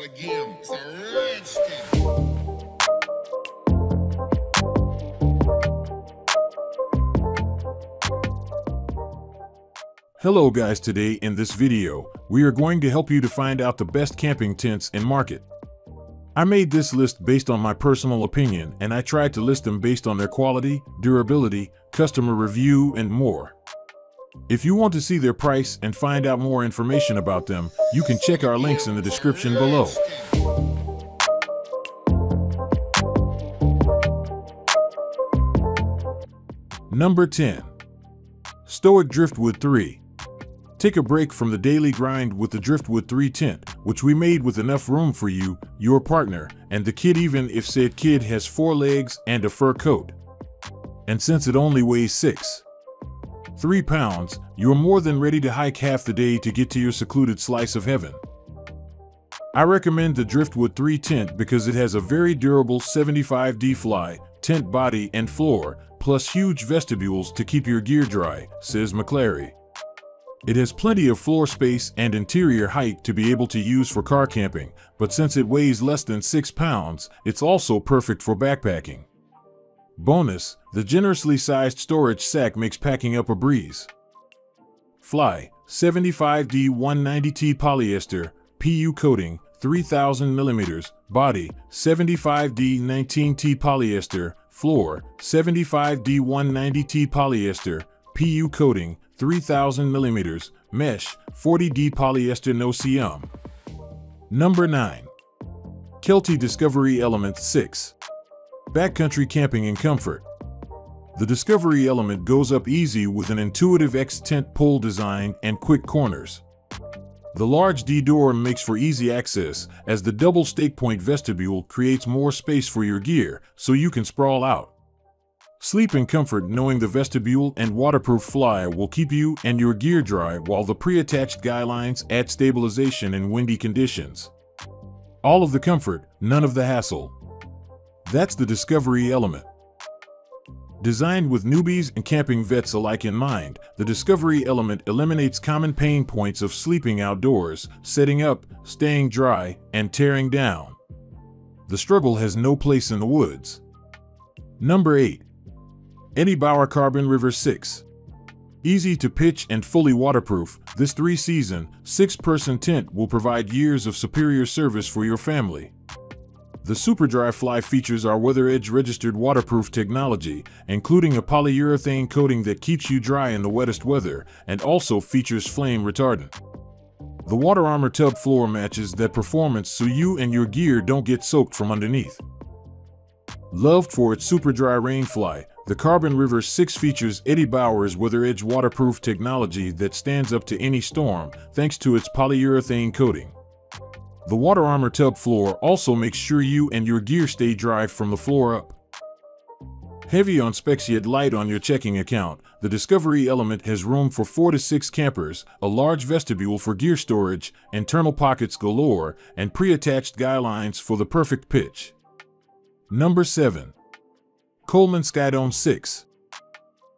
start again. Hello guys, today in this video, we are going to help you to find out the best camping tents in market. I made this list based on my personal opinion and I tried to list them based on their quality, durability, customer review, and more. If you want to see their price and find out more information about them, you can check our links in the description below. Number 10. Stoic Driftwood 3. Take a break from the daily grind with the Driftwood 3 tent, which we made with enough room for you, your partner, and the kid even if said kid has four legs and a fur coat. And since it only weighs 6, 3 pounds, you're more than ready to hike half the day to get to your secluded slice of heaven. I recommend the Driftwood 3 tent because it has a very durable 75D fly, tent body and floor, plus huge vestibules to keep your gear dry, says McClary. It has plenty of floor space and interior height to be able to use for car camping, but since it weighs less than 6 pounds, it's also perfect for backpacking. Bonus, the generously sized storage sack makes packing up a breeze. Fly, 75D 190T polyester, PU coating, 3000 millimeters, body, 75D 19T polyester, floor, 75D 190T polyester, PU coating, 3000 millimeters, mesh, 40D polyester no-see-um. Number 9. Kelty Discovery Element 6. Backcountry camping and comfort. The Discovery Element goes up easy with an intuitive X tent pole design and quick corners. The large D door makes for easy access, as the double stake point vestibule creates more space for your gear, so you can sprawl out. Sleep in comfort knowing the vestibule and waterproof fly will keep you and your gear dry while the pre-attached guy lines add stabilization in windy conditions. All of the comfort, none of the hassle. That's the discovery element. Designed with newbies and camping vets alike in mind, the Discovery element eliminates common pain points of sleeping outdoors, setting up, staying dry, and tearing down. The struggle has no place in the woods. Number 8. Eddie Bauer Carbon River 6. Easy to pitch and fully waterproof, this three season, six person tent will provide years of superior service for your family. The Superdry Fly features our WeatherEdge registered waterproof technology, including a polyurethane coating that keeps you dry in the wettest weather and also features flame retardant. The Water Armor tub floor matches that performance so you and your gear don't get soaked from underneath. Loved for its super dry rainfly, the Carbon River 6 features Eddie Bauer's WeatherEdge waterproof technology that stands up to any storm thanks to its polyurethane coating. The Water Armor tub floor also makes sure you and your gear stay dry from the floor up. Heavy on specs yet light on your checking account, the Discovery Element has room for 4 to 6 campers, a large vestibule for gear storage, internal pockets galore, and pre-attached guy lines for the perfect pitch. Number 7. Coleman Skydome 6.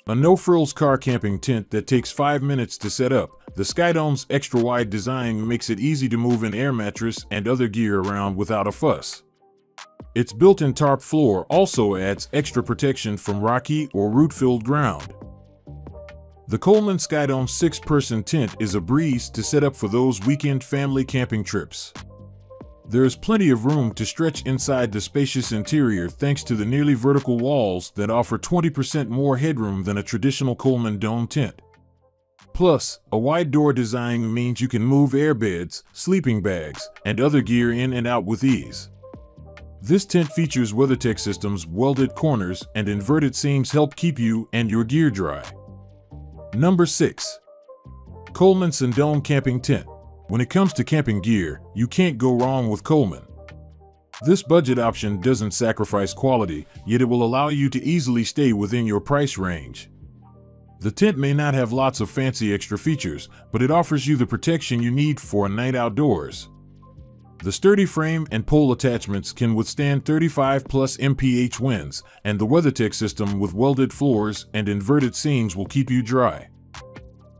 A no-frills car camping tent that takes 5 minutes to set up, the Skydome's extra-wide design makes it easy to move an air mattress and other gear around without a fuss. Its built-in tarp floor also adds extra protection from rocky or root-filled ground. The Coleman Skydome 6-person tent is a breeze to set up for those weekend family camping trips. There is plenty of room to stretch inside the spacious interior thanks to the nearly vertical walls that offer 20% more headroom than a traditional Coleman dome tent. Plus, a wide door design means you can move airbeds, sleeping bags, and other gear in and out with ease. This tent features WeatherTec systems, welded corners, and inverted seams help keep you and your gear dry. Number 6. Coleman Sundome Camping Tent. When it comes to camping gear, you can't go wrong with Coleman. This budget option doesn't sacrifice quality, yet it will allow you to easily stay within your price range. The tent may not have lots of fancy extra features, but it offers you the protection you need for a night outdoors. The sturdy frame and pole attachments can withstand 35 plus mph winds, and the WeatherTec system with welded floors and inverted seams will keep you dry.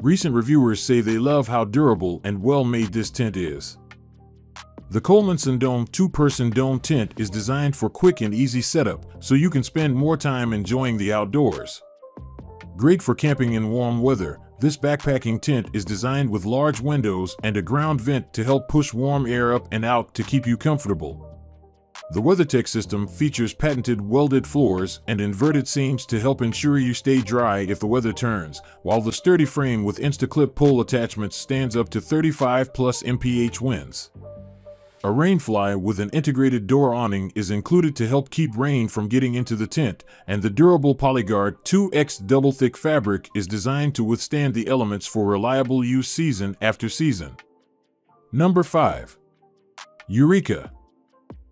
Recent reviewers say they love how durable and well made this tent is. The Coleman Sundome two-person dome tent is designed for quick and easy setup, so you can spend more time enjoying the outdoors. Great for camping in warm weather, this backpacking tent is designed with large windows and a ground vent to help push warm air up and out to keep you comfortable. The WeatherTec system features patented welded floors and inverted seams to help ensure you stay dry if the weather turns, while the sturdy frame with Instaclip pull attachments stands up to 35 plus mph winds. A rainfly with an integrated door awning is included to help keep rain from getting into the tent, and the durable Polyguard 2X double thick fabric is designed to withstand the elements for reliable use season after season. Number 5. Eureka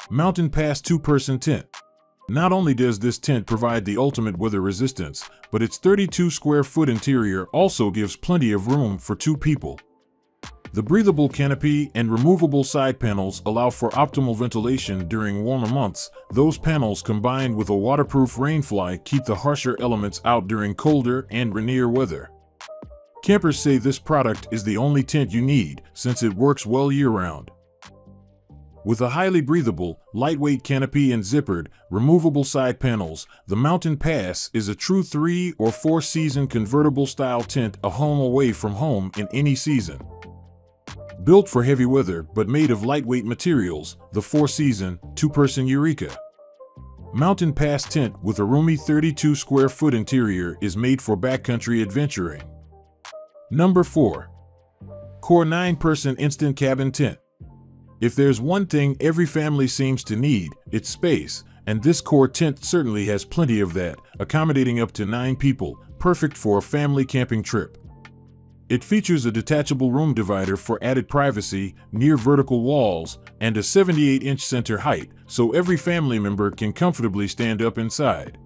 Mountain Pass two-person tent. Not only does this tent provide the ultimate weather resistance, but its 32 square foot interior also gives plenty of room for two people. The breathable canopy and removable side panels allow for optimal ventilation during warmer months. Those panels combined with a waterproof rainfly keep the harsher elements out during colder and rainier weather. Campers say this product is the only tent you need since it works well year-round. With a highly breathable, lightweight canopy and zippered, removable side panels, the Mountain Pass is a true three or four season convertible style tent a home away from home in any season. Built for heavy weather but made of lightweight materials, the four season, two person Eureka. Mountain Pass tent with a roomy 32 square foot interior is made for backcountry adventuring. Number 4. Core 9 person instant cabin tent. If there's one thing every family seems to need, it's space, and this core tent certainly has plenty of that, accommodating up to 9 people, perfect for a family camping trip. It features a detachable room divider for added privacy, near vertical walls, and a 78-inch center height, so every family member can comfortably stand up inside.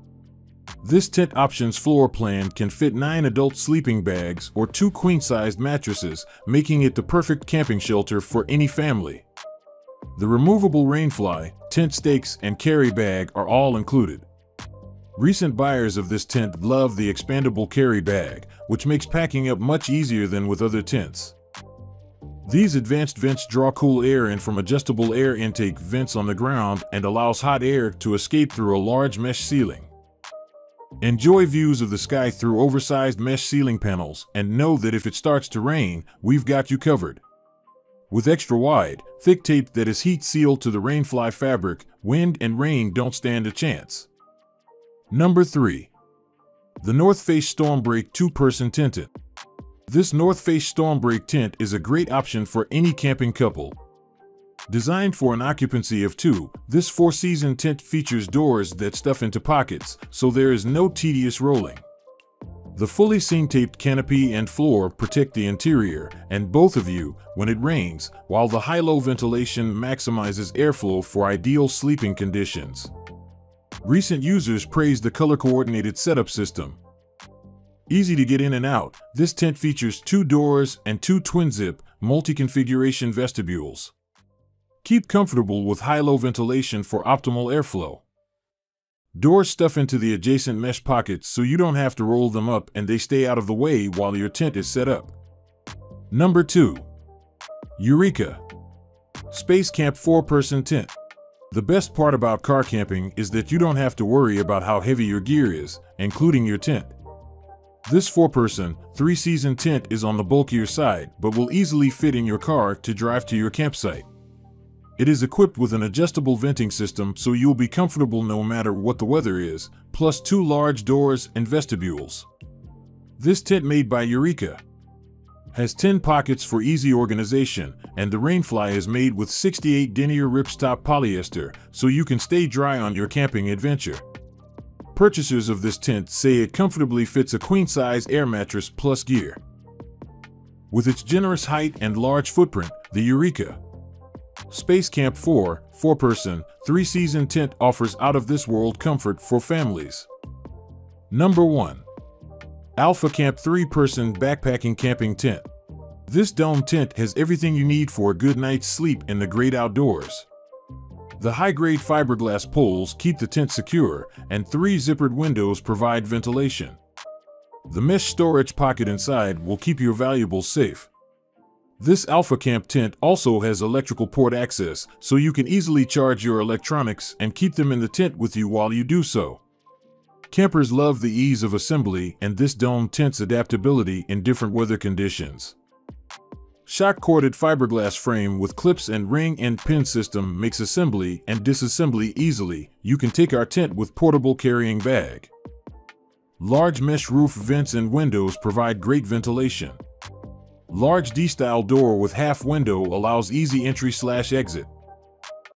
This tent options floor plan can fit 9 adult sleeping bags or 2 queen-sized mattresses, making it the perfect camping shelter for any family. The removable rainfly, tent stakes, and carry bag are all included. Recent buyers of this tent love the expandable carry bag, which makes packing up much easier than with other tents. These advanced vents draw cool air in from adjustable air intake vents on the ground and allows hot air to escape through a large mesh ceiling. Enjoy views of the sky through oversized mesh ceiling panels and know that if it starts to rain, we've got you covered. With extra wide, thick tape that is heat sealed to the rainfly fabric, wind and rain don't stand a chance. Number 3. The North Face Stormbreak 2-Person Tented. This North Face Stormbreak tent is a great option for any camping couple. Designed for an occupancy of two, this four-season tent features doors that stuff into pockets, so there is no tedious rolling. The fully seam-taped canopy and floor protect the interior and both of you when it rains, while the high-low ventilation maximizes airflow for ideal sleeping conditions. Recent users praised the color-coordinated setup system. Easy to get in and out, this tent features two doors and two twin-zip, multi-configuration vestibules. Keep comfortable with high-low ventilation for optimal airflow. Doors stuff into the adjacent mesh pockets so you don't have to roll them up and they stay out of the way while your tent is set up. Number 2. Eureka! Space Camp 4-Person Tent. The best part about car camping is that you don't have to worry about how heavy your gear is, including your tent. This 4-person, 3-season tent is on the bulkier side but will easily fit in your car to drive to your campsite. It is equipped with an adjustable venting system so you'll be comfortable no matter what the weather is, plus two large doors and vestibules. This tent made by Eureka has 10 pockets for easy organization, and the rainfly is made with 68 denier ripstop polyester so you can stay dry on your camping adventure. Purchasers of this tent say it comfortably fits a queen-size air mattress plus gear. With its generous height and large footprint, the Eureka Space Camp 4, 4-person, 3-season tent offers out-of-this-world comfort for families. Number 1. Alpha Camp 3-person backpacking camping tent. This dome tent has everything you need for a good night's sleep in the great outdoors. The high-grade fiberglass poles keep the tent secure, and three zippered windows provide ventilation. The mesh storage pocket inside will keep your valuables safe. This Alpha Camp tent also has electrical port access, so you can easily charge your electronics and keep them in the tent with you while you do so. Campers love the ease of assembly and this dome tent's adaptability in different weather conditions. Shock corded fiberglass frame with clips and ring and pin system makes assembly and disassembly easily. You can take our tent with portable carrying bag. Large mesh roof vents and windows provide great ventilation. Large D-style door with half window allows easy entry slash exit.